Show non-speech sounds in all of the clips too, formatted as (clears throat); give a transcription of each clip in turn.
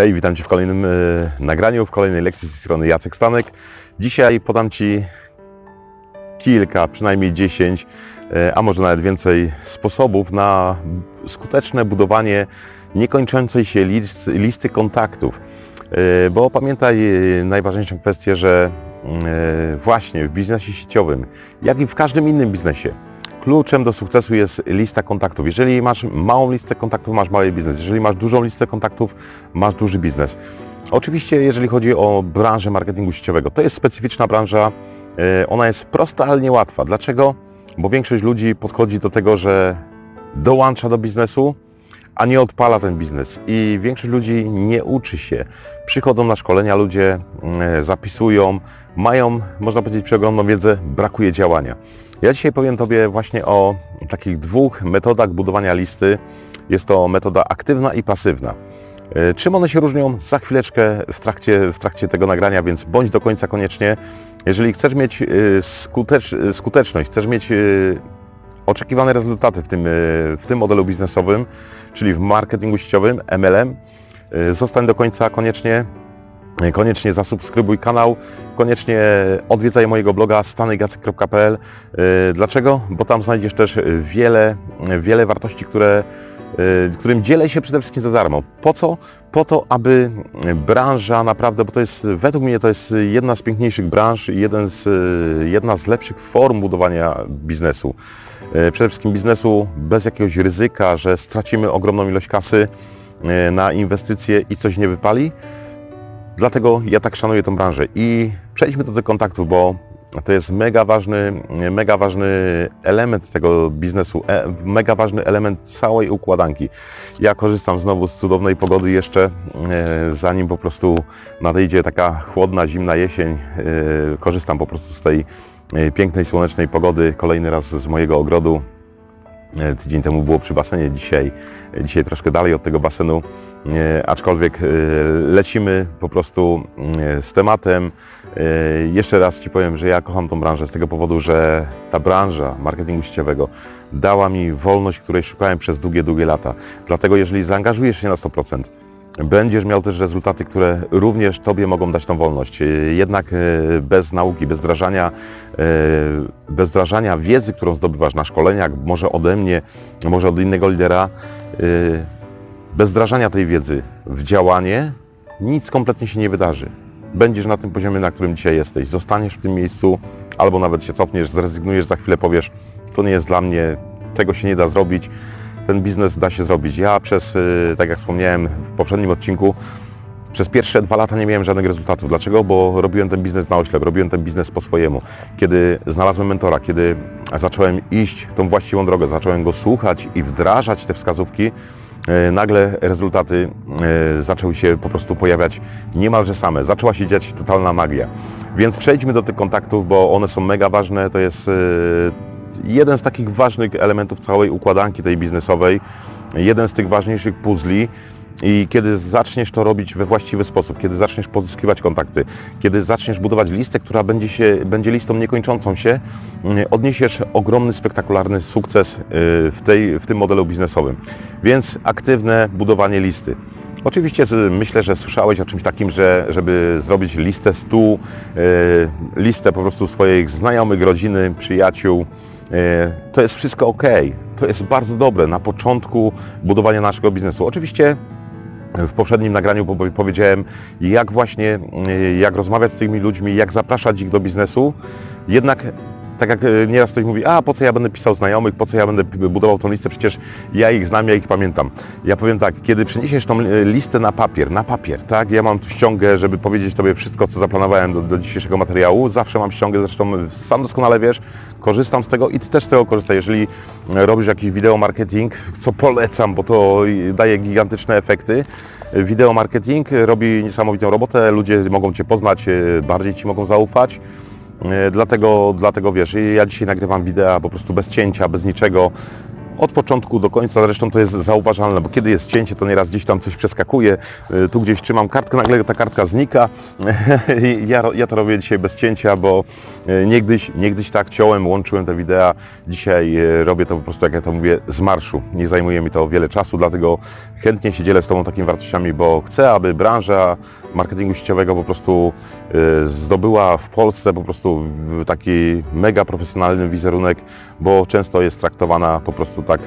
Hej, witam Cię w kolejnym e, nagraniu, w kolejnej lekcji z strony Jacek Stanek. Dzisiaj podam Ci kilka, przynajmniej 10, e, a może nawet więcej sposobów na skuteczne budowanie niekończącej się list, listy kontaktów. E, bo pamiętaj najważniejszą kwestię, że e, właśnie w biznesie sieciowym, jak i w każdym innym biznesie, Kluczem do sukcesu jest lista kontaktów. Jeżeli masz małą listę kontaktów, masz mały biznes. Jeżeli masz dużą listę kontaktów, masz duży biznes. Oczywiście, jeżeli chodzi o branżę marketingu sieciowego, to jest specyficzna branża. e, Ona jest prosta, ale niełatwa. Dlaczego? Bo większość ludzi podchodzi do tego, że dołącza do biznesu, a nie odpala ten biznes. I większość ludzi nie uczy się. Przychodzą na szkolenia, ludzie e, zapisują, mają, można powiedzieć, przeogromną wiedzę, brakuje działania. Ja dzisiaj powiem Tobie właśnie o takich dwóch metodach budowania listy. Jest to metoda aktywna i pasywna. E, Czym one się różnią? Za chwileczkę w trakcie, w trakcie tego nagrania, więc bądź do końca koniecznie. Jeżeli chcesz mieć e, skutecz, skuteczność, chcesz mieć e, oczekiwane rezultaty w tym, e, w tym modelu biznesowym, czyli w marketingu sieciowym, MLM, e, zostań do końca koniecznie. Koniecznie zasubskrybuj kanał, koniecznie odwiedzaj mojego bloga stanejgacyk.pl. E, Dlaczego? Bo tam znajdziesz też wiele, wiele wartości, które, e, którym dzielę się przede wszystkim za darmo. Po co? Po to, aby branża naprawdę, bo to jest, według mnie to jest jedna z piękniejszych branż, jeden z, jedna z lepszych form budowania biznesu. Przede wszystkim biznesu bez jakiegoś ryzyka, że stracimy ogromną ilość kasy na inwestycje i coś nie wypali. Dlatego ja tak szanuję tą branżę. I przejdźmy do tych kontaktów, bo to jest mega ważny, mega ważny element tego biznesu, e, mega ważny element całej układanki. Ja korzystam znowu z cudownej pogody jeszcze, e, zanim po prostu nadejdzie taka chłodna, zimna jesień. e, Korzystam po prostu z tej pięknej, słonecznej pogody kolejny raz z mojego ogrodu. E, Tydzień temu było przy basenie, dzisiaj, dzisiaj troszkę dalej od tego basenu, e, aczkolwiek e, lecimy po prostu e, z tematem. E, Jeszcze raz Ci powiem, że ja kocham tą branżę z tego powodu, że ta branża marketingu sieciowego dała mi wolność, której szukałem przez długie, długie lata. Dlatego jeżeli zaangażujesz się na 100%, Będziesz miał też rezultaty, które również Tobie mogą dać tą wolność. E, Jednak e, bez nauki, bez wdrażania, e, bez wdrażania wiedzy, którą zdobywasz na szkoleniach, może ode mnie, może od innego lidera, bez wdrażania tej wiedzy w działanie, nic kompletnie się nie wydarzy. Będziesz na tym poziomie, na którym dzisiaj jesteś. Zostaniesz w tym miejscu, albo nawet się cofniesz, zrezygnujesz, za chwilę powiesz, to nie jest dla mnie, tego się nie da zrobić ten biznes da się zrobić. Ja przez, y, tak jak wspomniałem w poprzednim odcinku, przez pierwsze dwa lata nie miałem żadnych rezultatów. Dlaczego? Bo robiłem ten biznes na oślep, robiłem ten biznes po swojemu. Kiedy znalazłem mentora, kiedy zacząłem iść tą właściwą drogę, zacząłem go słuchać i wdrażać te wskazówki, e, nagle rezultaty e, zaczęły się po prostu pojawiać niemalże same. Zaczęła się dziać totalna magia. Więc przejdźmy do tych kontaktów, bo one są mega ważne. To jest jeden z takich ważnych elementów całej układanki tej biznesowej, jeden z tych ważniejszych puzli. I kiedy zaczniesz to robić we właściwy sposób, kiedy zaczniesz pozyskiwać kontakty, kiedy zaczniesz budować listę, która będzie, się, będzie listą niekończącą się, mm, odniesiesz ogromny, spektakularny sukces y, w, tej, w tym modelu biznesowym. Więc aktywne budowanie listy. Oczywiście myślę, że słyszałeś o czymś takim, że żeby zrobić listę stu, y, listę po prostu swoich znajomych, rodziny, przyjaciół, to jest wszystko ok. To jest bardzo dobre na początku budowania naszego biznesu. Oczywiście w poprzednim nagraniu powie- powiedziałem, jak właśnie, y, jak rozmawiać z tymi ludźmi, jak zapraszać ich do biznesu. Jednak, tak jak y, nieraz ktoś mówi, a po co ja będę pisał znajomych, po co ja będę budował tą listę, przecież ja ich znam, ja ich pamiętam. Ja powiem tak, kiedy przeniesiesz tą y, listę na papier, na papier, tak, ja mam tu ściągę, żeby powiedzieć Tobie wszystko, co zaplanowałem do, do dzisiejszego materiału, zawsze mam ściągę, zresztą sam doskonale wiesz, korzystam z tego i Ty też z tego korzystaj. Jeżeli e, robisz jakiś wideo marketing, co polecam, bo to daje gigantyczne efekty, Wideo marketing robi niesamowitą robotę, ludzie mogą Cię poznać, e, bardziej Ci mogą zaufać. E, Dlatego, dlatego wiesz, ja dzisiaj nagrywam wideo po prostu bez cięcia, bez niczego. Od początku do końca. Zresztą to jest zauważalne, bo kiedy jest cięcie, to nieraz gdzieś tam coś przeskakuje. Y, Tu gdzieś trzymam kartkę, nagle ta kartka znika. (laughs) Ja, ja to robię dzisiaj bez cięcia, bo y, niegdyś, niegdyś tak ciąłem, łączyłem te wideo. Dzisiaj y, robię to po prostu, jak ja to mówię, z marszu. Nie zajmuje mi to wiele czasu, dlatego chętnie się dzielę z Tobą takimi wartościami, bo chcę, aby branża marketingu sieciowego po prostu zdobyła w Polsce po prostu taki mega profesjonalny wizerunek, bo często jest traktowana po prostu tak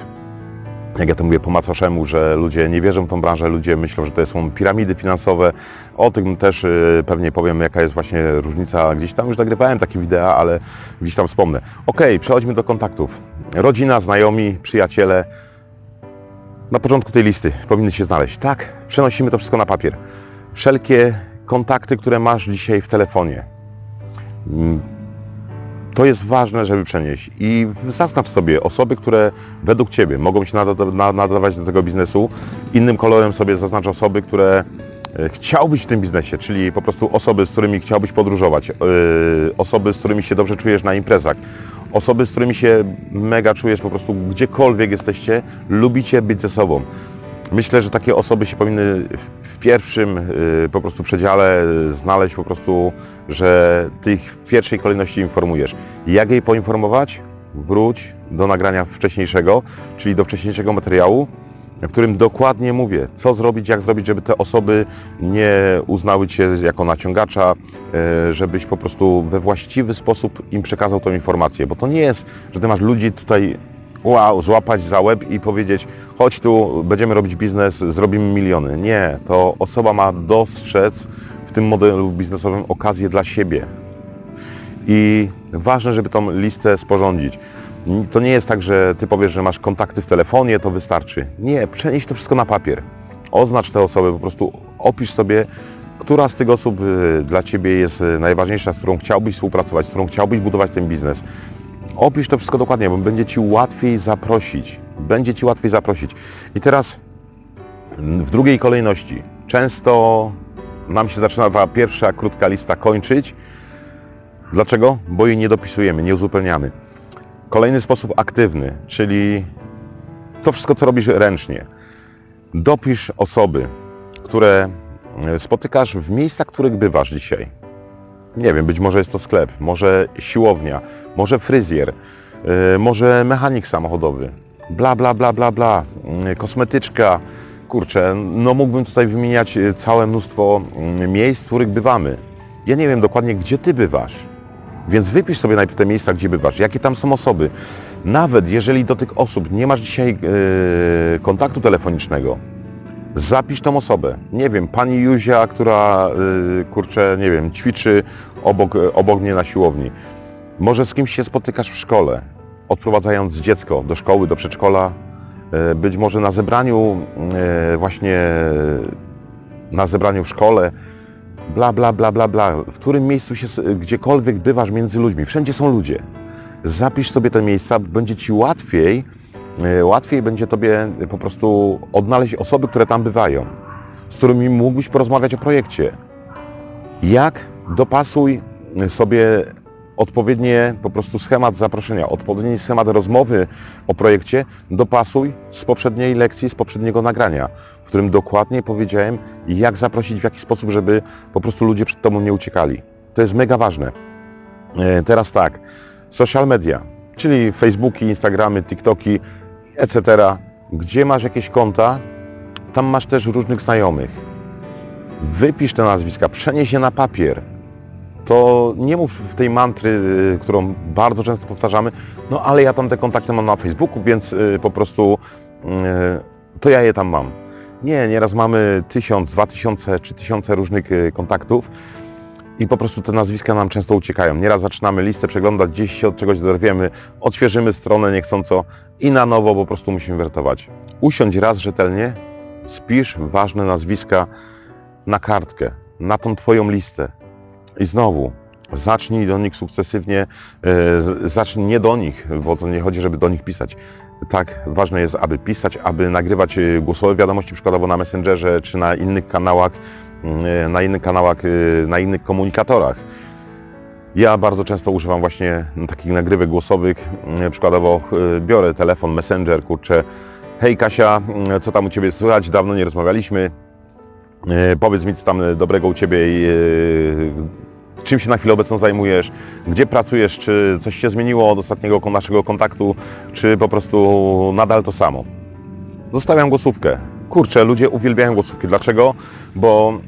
jak ja to mówię po macoszemu, że ludzie nie wierzą w tą branżę, ludzie myślą, że to są piramidy finansowe. O tym też y, pewnie powiem, jaka jest właśnie różnica. Gdzieś tam już nagrywałem takie wideo, ale gdzieś tam wspomnę. Ok, przechodźmy do kontaktów. Rodzina, znajomi, przyjaciele. Na początku tej listy powinny się znaleźć. Tak, przenosimy to wszystko na papier. Wszelkie kontakty, które masz dzisiaj w telefonie. To jest ważne, żeby przenieść. I zaznacz sobie osoby, które według Ciebie mogą się nada- na- nadawać do tego biznesu. Innym kolorem sobie zaznacz osoby, które e, chciałbyś w tym biznesie, czyli po prostu osoby, z którymi chciałbyś podróżować, yy, osoby, z którymi się dobrze czujesz na imprezach, osoby, z którymi się mega czujesz po prostu gdziekolwiek jesteście, lubicie być ze sobą. Myślę, że takie osoby się powinny w, pierwszym y, po prostu przedziale y, znaleźć po prostu, że Ty ich w pierwszej kolejności informujesz. Jak jej poinformować? Wróć do nagrania wcześniejszego, czyli do wcześniejszego materiału, w którym dokładnie mówię, co zrobić, jak zrobić, żeby te osoby nie uznały Cię jako naciągacza, y, żebyś po prostu we właściwy sposób im przekazał tą informację, bo to nie jest, że Ty masz ludzi tutaj wow, złapać za łeb i powiedzieć, chodź tu, będziemy robić biznes, zrobimy miliony. Nie, to osoba ma dostrzec w tym modelu biznesowym okazję dla siebie. I ważne, żeby tą listę sporządzić. To nie jest tak, że ty powiesz, że masz kontakty w telefonie, to wystarczy. Nie, przenieś to wszystko na papier. Oznacz te osoby, po prostu opisz sobie, która z tych osób y, dla Ciebie jest y, najważniejsza, z którą chciałbyś współpracować, z którą chciałbyś budować ten biznes. Opisz to wszystko dokładnie, bo będzie Ci łatwiej zaprosić. Będzie Ci łatwiej zaprosić. I teraz w drugiej kolejności. Często nam się zaczyna ta pierwsza krótka lista kończyć. Dlaczego? Bo jej nie dopisujemy, nie uzupełniamy. Kolejny sposób aktywny, czyli to wszystko, co robisz ręcznie. Dopisz osoby, które spotykasz w miejscach, których bywasz dzisiaj. Nie wiem, być może jest to sklep, może siłownia, może fryzjer, yy, może mechanik samochodowy, bla, bla, bla, bla, bla, yy, kosmetyczka. Kurczę, no mógłbym tutaj wymieniać yy, całe mnóstwo miejsc, w których bywamy. Ja nie wiem dokładnie, gdzie Ty bywasz, więc wypisz sobie najpierw te miejsca, gdzie bywasz, jakie tam są osoby. Nawet jeżeli do tych osób nie masz dzisiaj yy, kontaktu telefonicznego, Zapisz tą osobę. Nie wiem, pani Juzia, która, yy, kurczę, nie wiem, ćwiczy obok, obok mnie na siłowni. Może z kimś się spotykasz w szkole, odprowadzając dziecko do szkoły, do przedszkola. Yy, być może na zebraniu, właśnie na zebraniu w szkole. Bla, bla, bla, bla, bla. W którym miejscu się, gdziekolwiek bywasz między ludźmi. Wszędzie są ludzie. Zapisz sobie te miejsca, będzie Ci łatwiej łatwiej będzie Tobie po prostu odnaleźć osoby, które tam bywają, z którymi mógłbyś porozmawiać o projekcie. Jak dopasuj sobie odpowiednie po prostu schemat zaproszenia, odpowiedni schemat rozmowy o projekcie dopasuj z poprzedniej lekcji, z poprzedniego nagrania, w którym dokładnie powiedziałem, jak zaprosić, w jaki sposób, żeby po prostu ludzie przed Tobą nie uciekali. To jest mega ważne. E, Teraz tak, social media, czyli Facebooki, Instagramy, TikToki, etc. Gdzie masz jakieś konta, tam masz też różnych znajomych. Wypisz te nazwiska, przenieś je na papier. To nie mów w tej mantry, y, którą bardzo często powtarzamy, no ale ja tam te kontakty mam na Facebooku, więc y, po prostu y, to ja je tam mam. Nie, nieraz mamy tysiąc, dwa tysiące, trzy tysiące różnych kontaktów i po prostu te nazwiska nam często uciekają. Nieraz zaczynamy listę przeglądać, gdzieś się od czegoś dorwiemy, odświeżymy stronę niechcąco i na nowo po prostu musimy wertować. Usiądź raz rzetelnie, spisz ważne nazwiska na kartkę, na tą Twoją listę. I znowu, zacznij do nich sukcesywnie, z- zacznij nie do nich, bo to nie chodzi, żeby do nich pisać. Tak, ważne jest, aby pisać, aby nagrywać e, głosowe wiadomości, przykładowo na Messengerze czy na innych kanałach, na innych kanałach, e, na innych komunikatorach. Ja bardzo często używam właśnie takich nagrywek głosowych. Mm, Przykładowo biorę telefon, messenger, kurczę. Hej Kasia, co tam u Ciebie słychać? Dawno nie rozmawialiśmy. Powiedz mi, co tam dobrego u Ciebie i czym się na chwilę obecną zajmujesz, gdzie pracujesz, czy coś się zmieniło od ostatniego naszego kontaktu, czy po prostu nadal to samo. Zostawiam głosówkę. Kurczę, ludzie uwielbiają głosówki. Dlaczego? Bo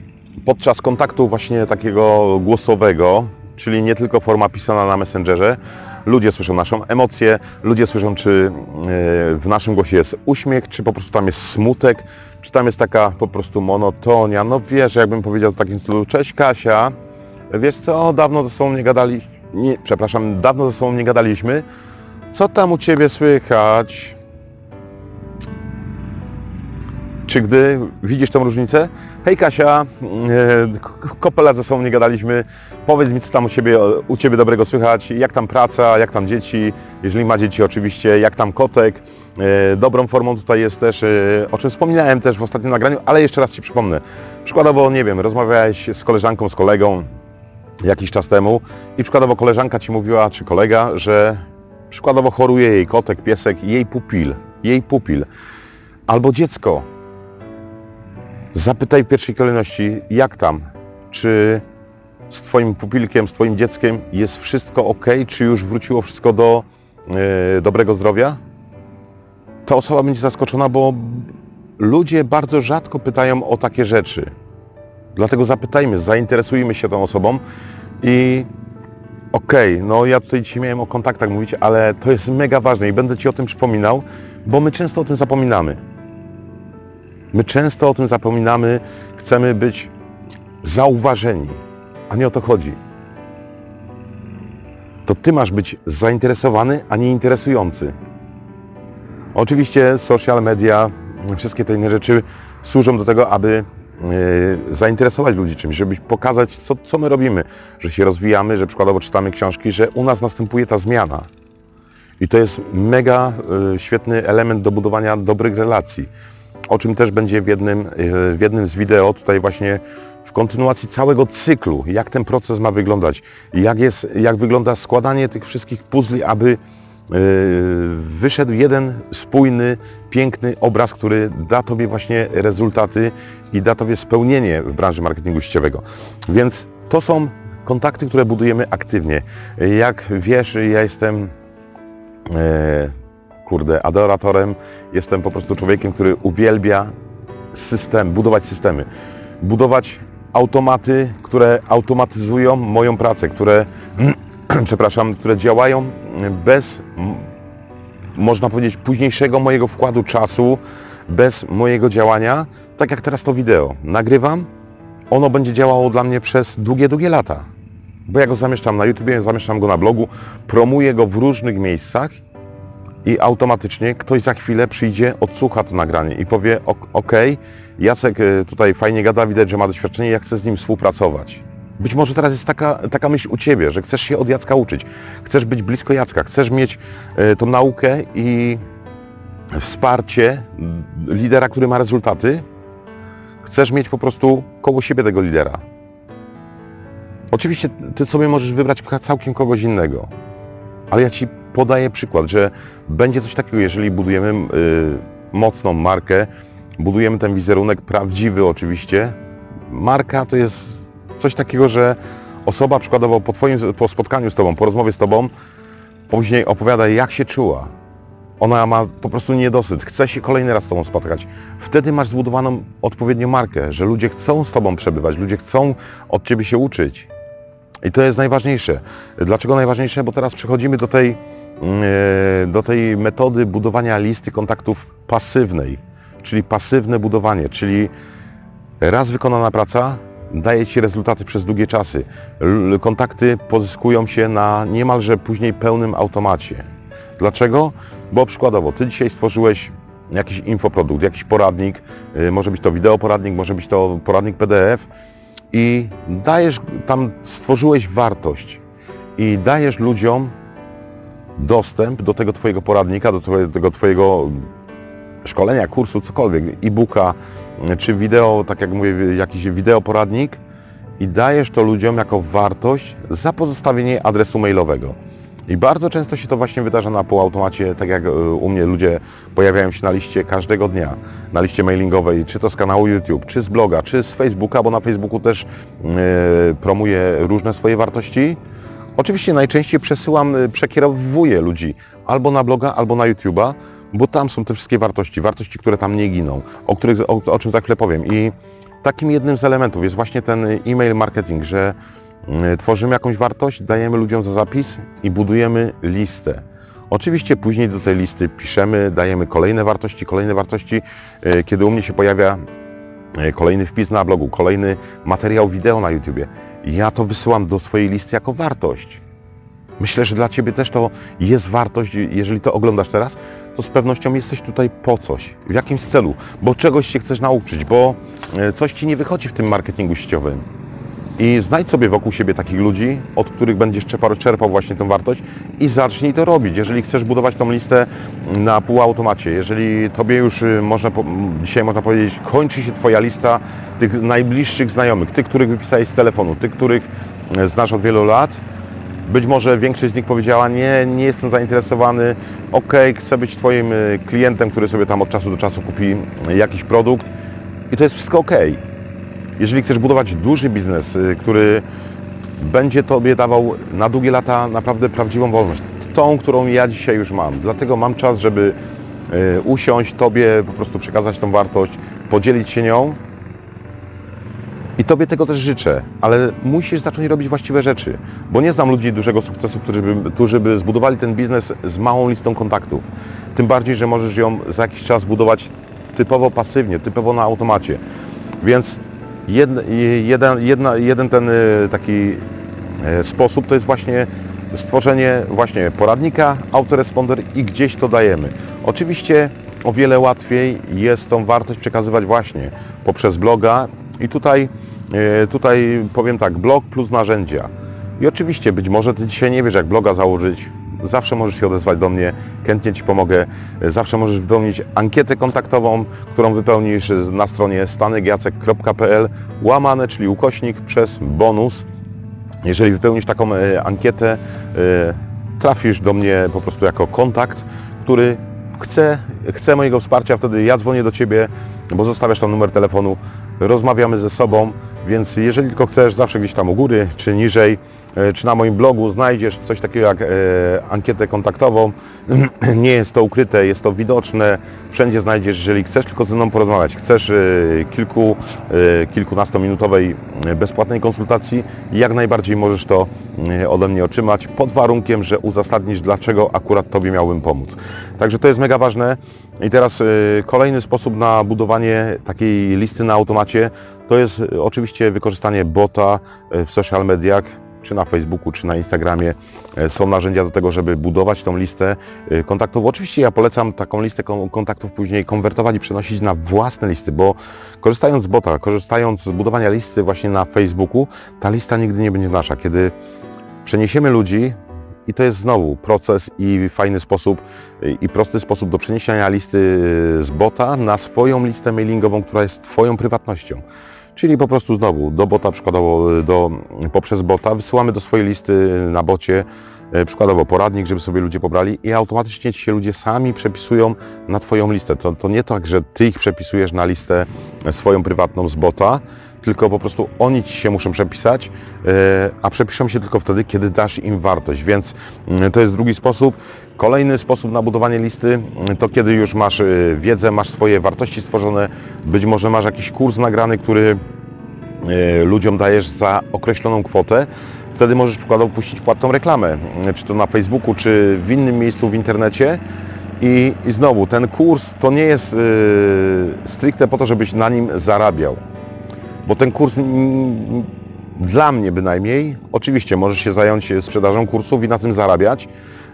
podczas kontaktu właśnie takiego głosowego, czyli nie tylko forma pisana na Messengerze, ludzie słyszą naszą emocję, ludzie słyszą, czy yy, w naszym głosie jest uśmiech, czy po prostu tam jest smutek, czy tam jest taka po prostu monotonia. No wiesz, jakbym powiedział w takim stylu, cześć Kasia, wiesz co, dawno ze sobą nie gadali, nie, przepraszam, dawno ze sobą nie gadaliśmy. Co tam u Ciebie słychać? Czy gdy widzisz tę różnicę? Hej Kasia, e, k- kopela ze sobą nie gadaliśmy. Powiedz mi, co tam u Ciebie, u Ciebie dobrego słychać, jak tam praca, jak tam dzieci, jeżeli ma dzieci oczywiście, jak tam kotek. E, Dobrą formą tutaj jest też, e, o czym wspominałem też w ostatnim nagraniu, ale jeszcze raz Ci przypomnę. Przykładowo, nie wiem, rozmawiałeś z koleżanką, z kolegą jakiś czas temu i przykładowo koleżanka Ci mówiła, czy kolega, że przykładowo choruje jej kotek, piesek, jej pupil, jej pupil. Albo dziecko, Zapytaj w pierwszej kolejności, jak tam? Czy z Twoim pupilkiem, z Twoim dzieckiem jest wszystko ok? Czy już wróciło wszystko do e, dobrego zdrowia? Ta osoba będzie zaskoczona, bo ludzie bardzo rzadko pytają o takie rzeczy. Dlatego zapytajmy, zainteresujmy się tą osobą i okej, no ja tutaj dzisiaj miałem o kontaktach mówić, ale to jest mega ważne i będę Ci o tym przypominał, bo my często o tym zapominamy. My często o tym zapominamy, chcemy być zauważeni, a nie o to chodzi. To ty masz być zainteresowany, a nie interesujący. Oczywiście social media, wszystkie te inne rzeczy służą do tego, aby e, zainteresować ludzi czymś, żeby pokazać, co, co my robimy, że się rozwijamy, że przykładowo czytamy książki, że u nas następuje ta zmiana. I to jest mega y, świetny element do budowania dobrych relacji, o czym też będzie w jednym, y, w jednym z wideo, tutaj właśnie w kontynuacji całego cyklu, jak ten proces ma wyglądać, jak, jest, jak wygląda składanie tych wszystkich puzli, aby y, wyszedł jeden spójny, piękny obraz, który da Tobie właśnie rezultaty i da Tobie spełnienie w branży marketingu sieciowego. Więc to są kontakty, które budujemy aktywnie. Jak wiesz, ja jestem e, kurde, adoratorem. Jestem po prostu człowiekiem, który uwielbia system, budować systemy. Budować automaty, które automatyzują moją pracę, które, (clears throat) przepraszam, które działają bez, można powiedzieć, późniejszego mojego wkładu czasu, bez mojego działania, tak jak teraz to wideo. Nagrywam, ono będzie działało dla mnie przez długie, długie lata. Bo ja go zamieszczam na YouTubie, zamieszczam go na blogu, promuję go w różnych miejscach i automatycznie ktoś za chwilę przyjdzie, odsłucha to nagranie i powie "Ok- Jacek y, tutaj fajnie gada, widać, że ma doświadczenie, ja chcę z nim współpracować. Być może teraz jest taka, taka myśl u Ciebie, że chcesz się od Jacka uczyć, chcesz być blisko Jacka, chcesz mieć y, tą naukę i wsparcie lidera, który ma rezultaty, chcesz mieć po prostu koło siebie tego lidera. Oczywiście Ty sobie możesz wybrać całkiem kogoś innego, ale ja Ci podaję przykład, że będzie coś takiego, jeżeli budujemy y, mocną markę, budujemy ten wizerunek prawdziwy oczywiście. Marka to jest coś takiego, że osoba przykładowo po Twoim po spotkaniu z Tobą, po rozmowie z Tobą, później opowiada jak się czuła. Ona ma po prostu niedosyt, chce się kolejny raz z Tobą spotkać. Wtedy masz zbudowaną odpowiednią markę, że ludzie chcą z Tobą przebywać, ludzie chcą od Ciebie się uczyć. I to jest najważniejsze. Dlaczego najważniejsze? Bo teraz przechodzimy do tej, do tej metody budowania listy kontaktów pasywnej, czyli pasywne budowanie, czyli raz wykonana praca daje Ci rezultaty przez długie czasy. Kontakty pozyskują się na niemalże później pełnym automacie. Dlaczego? Bo przykładowo, Ty dzisiaj stworzyłeś jakiś infoprodukt, jakiś poradnik, y, może być to wideoporadnik, może być to poradnik PDF i dajesz, tam stworzyłeś wartość i dajesz ludziom dostęp do tego Twojego poradnika, do twoje- tego Twojego szkolenia, kursu, cokolwiek, e-booka, czy wideo, tak jak mówię, jakiś wideoporadnik i dajesz to ludziom jako wartość za pozostawienie adresu mailowego. I bardzo często się to właśnie wydarza na półautomacie, tak jak e, u mnie ludzie pojawiają się na liście każdego dnia, na liście mailingowej, czy to z kanału YouTube, czy z bloga, czy z Facebooka, bo na Facebooku też yy, promuję różne swoje wartości. Oczywiście najczęściej przesyłam, e, przekierowuję ludzi albo na bloga, albo na YouTube'a, bo tam są te wszystkie wartości, wartości, które tam nie giną, o, których, o, o czym za chwilę powiem. I takim jednym z elementów jest właśnie ten e-mail marketing, że Y, tworzymy jakąś wartość, dajemy ludziom za zapis i budujemy listę. Oczywiście później do tej listy piszemy, dajemy kolejne wartości, kolejne wartości. Y, kiedy u mnie się pojawia y, kolejny wpis na blogu, kolejny materiał wideo na YouTubie, ja to wysyłam do swojej listy jako wartość. Myślę, że dla Ciebie też to jest wartość, jeżeli to oglądasz teraz, to z pewnością jesteś tutaj po coś, w jakimś celu, bo czegoś się chcesz nauczyć, bo coś Ci nie wychodzi w tym marketingu sieciowym. I znajdź sobie wokół siebie takich ludzi, od których będziesz czerpał, czerpał właśnie tę wartość i zacznij to robić. Jeżeli chcesz budować tą listę na półautomacie, jeżeli Tobie już y, można, dzisiaj można powiedzieć, kończy się Twoja lista tych najbliższych znajomych, tych, których wypisałeś z telefonu, tych, których y, znasz od wielu lat, być może większość z nich powiedziała, nie, nie jestem zainteresowany, ok, chcę być Twoim y, klientem, który sobie tam od czasu do czasu kupi jakiś produkt i to jest wszystko ok. Jeżeli chcesz budować duży biznes, y, który będzie Tobie dawał na długie lata naprawdę prawdziwą wolność, tą, którą ja dzisiaj już mam. Dlatego mam czas, żeby y, usiąść Tobie, po prostu przekazać tą wartość, podzielić się nią. I Tobie tego też życzę, ale musisz zacząć robić właściwe rzeczy, bo nie znam ludzi dużego sukcesu, którzy by, którzy by zbudowali ten biznes z małą listą kontaktów. Tym bardziej, że możesz ją za jakiś czas budować typowo pasywnie, typowo na automacie. Więc jedna, jeden ten y, taki e, sposób to jest właśnie stworzenie właśnie poradnika, autoresponder i gdzieś to dajemy. Oczywiście o wiele łatwiej jest tą wartość przekazywać właśnie poprzez bloga i tutaj, e, tutaj powiem tak, blog plus narzędzia. I oczywiście być może Ty dzisiaj nie wiesz jak bloga założyć, zawsze możesz się odezwać do mnie, chętnie Ci pomogę. Zawsze możesz wypełnić ankietę kontaktową, którą wypełnisz na stronie stanegyacek.pl łamane, czyli ukośnik przez bonus. Jeżeli wypełnisz taką e, ankietę, e, trafisz do mnie po prostu jako kontakt, który chce, chce mojego wsparcia, wtedy ja dzwonię do Ciebie, bo zostawiasz tam numer telefonu, rozmawiamy ze sobą, więc jeżeli tylko chcesz, zawsze gdzieś tam u góry czy niżej, e, czy na moim blogu znajdziesz coś takiego jak e, ankietę kontaktową. (clears throat) Nie jest to ukryte, jest to widoczne. Wszędzie znajdziesz, jeżeli chcesz tylko ze mną porozmawiać, chcesz e, kilku, kilkunastominutowej bezpłatnej konsultacji, jak najbardziej możesz to ode mnie otrzymać, pod warunkiem, że uzasadnisz, dlaczego akurat Tobie miałbym pomóc. Także to jest mega ważne. I teraz kolejny sposób na budowanie takiej listy na automacie to jest oczywiście wykorzystanie bota w social mediach, czy na Facebooku, czy na Instagramie. Są narzędzia do tego, żeby budować tą listę kontaktów. Oczywiście ja polecam taką listę kontaktów później konwertować i przenosić na własne listy, bo korzystając z bota, korzystając z budowania listy właśnie na Facebooku, ta lista nigdy nie będzie nasza. Kiedy przeniesiemy ludzi i to jest znowu proces i fajny sposób i prosty sposób do przeniesienia listy z bota na swoją listę mailingową, która jest Twoją prywatnością. Czyli po prostu znowu do bota, przykładowo do, poprzez bota wysyłamy do swojej listy na bocie przykładowo poradnik, żeby sobie ludzie pobrali i automatycznie ci się ludzie sami przepisują na Twoją listę. To, to nie tak, że Ty ich przepisujesz na listę swoją prywatną z bota, tylko po prostu oni Ci się muszą przepisać, e, a przepiszą się tylko wtedy, kiedy dasz im wartość. Więc mm, to jest drugi sposób. Kolejny sposób na budowanie listy mm, to kiedy już masz e, wiedzę, masz swoje wartości stworzone, być może masz jakiś kurs nagrany, który e, ludziom dajesz za określoną kwotę, wtedy możesz przykładowo puścić płatną reklamę, mm, czy to na Facebooku, czy w innym miejscu w internecie. I, i znowu, ten kurs to nie jest yy, stricte po to, żebyś na nim zarabiał bo ten kurs dla mnie bynajmniej, oczywiście możesz się zająć sprzedażą kursów i na tym zarabiać.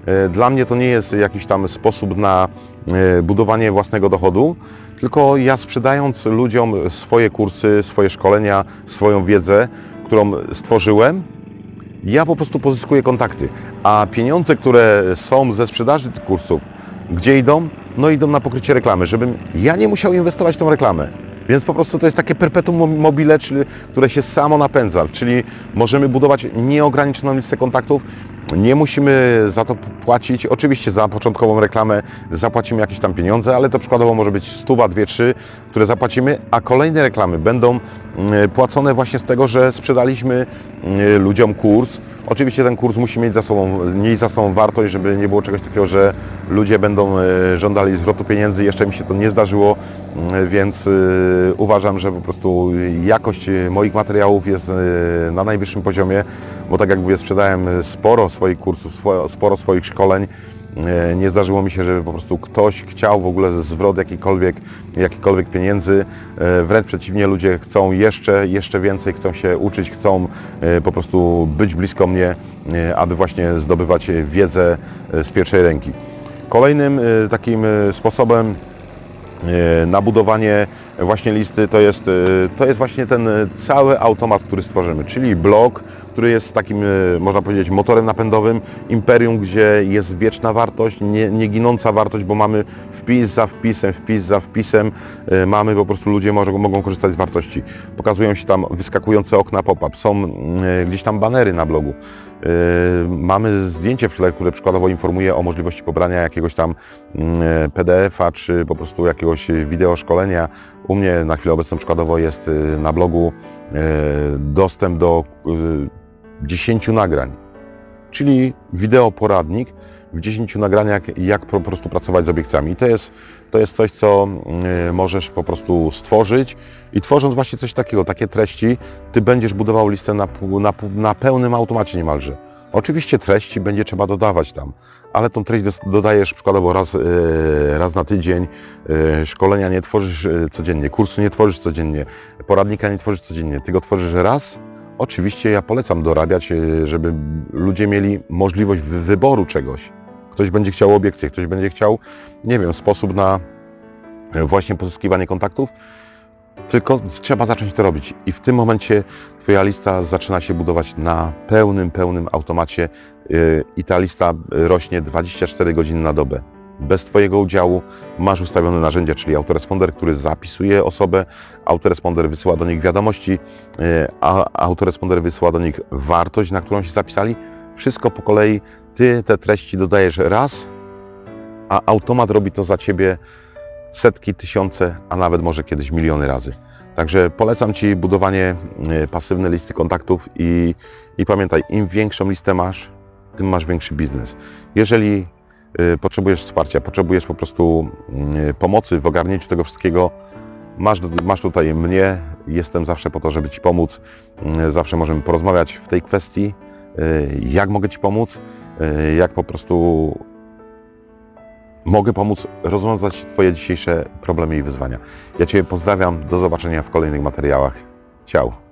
E, dla mnie to nie jest jakiś tam sposób na e, budowanie własnego dochodu, tylko ja sprzedając ludziom swoje kursy, swoje szkolenia, swoją wiedzę, którą stworzyłem, ja po prostu pozyskuję kontakty. A pieniądze, które są ze sprzedaży tych kursów, gdzie idą? No idą na pokrycie reklamy, żebym ja nie musiał inwestować w tą reklamę. Więc po prostu to jest takie perpetuum mobile, czyli, które się samo napędza, czyli możemy budować nieograniczoną listę kontaktów, nie musimy za to płacić. Oczywiście za początkową reklamę zapłacimy jakieś tam pieniądze, ale to przykładowo może być stuwa, dwie, trzy, które zapłacimy, a kolejne reklamy będą mm, płacone właśnie z tego, że sprzedaliśmy mm, ludziom kurs. Oczywiście ten kurs musi mieć za sobą, mieć za sobą wartość, żeby nie było czegoś takiego, że ludzie będą e, żądali zwrotu pieniędzy. Jeszcze mi się to nie zdarzyło, mm, więc e, uważam, że po prostu jakość moich materiałów jest e, na najwyższym poziomie bo tak jak mówię, sprzedałem sporo swoich kursów, sporo swoich szkoleń. E, nie zdarzyło mi się, żeby po prostu ktoś chciał w ogóle zwrot jakikolwiek, jakikolwiek pieniędzy. E, wręcz przeciwnie, ludzie chcą jeszcze, jeszcze więcej, chcą się uczyć, chcą e, po prostu być blisko mnie, aby właśnie zdobywać wiedzę z pierwszej ręki. Kolejnym takim sposobem na budowanie właśnie listy to jest, to jest właśnie ten cały automat, który stworzymy, czyli blog, który jest takim, e, można powiedzieć, motorem napędowym imperium, gdzie jest wieczna wartość, nie, nie ginąca wartość, bo mamy wpis za wpisem, wpis za wpisem, mamy po prostu ludzie mogą, mogą korzystać z wartości. Pokazują się tam wyskakujące okna pop-up, są e, gdzieś tam banery na blogu. Mamy zdjęcie w tle, które przykładowo informuje o możliwości pobrania jakiegoś tam PDF-a, czy po prostu jakiegoś wideo szkolenia. U mnie na chwilę obecną przykładowo jest na blogu dostęp do 10 nagrań, czyli wideo poradnik w 10 nagraniach, jak po prostu pracować z obiekcjami. To jest, to jest coś, co y, możesz po prostu stworzyć i tworząc właśnie coś takiego, takie treści, Ty będziesz budował listę na, na, na pełnym automacie niemalże. Oczywiście treści będzie trzeba dodawać tam, ale tą treść dodajesz przykładowo raz, y, raz na tydzień, y, szkolenia nie tworzysz codziennie, kursu nie tworzysz codziennie, poradnika nie tworzysz codziennie, Ty go tworzysz raz Oczywiście ja polecam dorabiać, e, żeby ludzie mieli możliwość wyboru czegoś. Ktoś będzie chciał obiekcję, ktoś będzie chciał, nie wiem, sposób na e, właśnie pozyskiwanie kontaktów, tylko trzeba zacząć to robić. I w tym momencie Twoja lista zaczyna się budować na pełnym, pełnym automacie e, i ta lista rośnie 24 godziny na dobę bez Twojego udziału. Masz ustawione narzędzia, czyli autoresponder, który zapisuje osobę, autoresponder wysyła do nich wiadomości, e, a autoresponder wysyła do nich wartość, na którą się zapisali. Wszystko po kolei. Ty te treści dodajesz raz, a automat robi to za Ciebie setki, tysiące, a nawet może kiedyś miliony razy. Także polecam Ci budowanie e, pasywnej listy kontaktów i, i pamiętaj, im większą listę masz, tym masz większy biznes. Jeżeli Y, potrzebujesz wsparcia, potrzebujesz po prostu y, pomocy w ogarnięciu tego wszystkiego, masz, masz tutaj mnie, jestem zawsze po to, żeby Ci pomóc. Y, zawsze możemy porozmawiać w tej kwestii, jak mogę Ci pomóc, jak po prostu mogę pomóc rozwiązać Twoje dzisiejsze problemy i wyzwania. Ja Cię pozdrawiam, do zobaczenia w kolejnych materiałach. Ciao.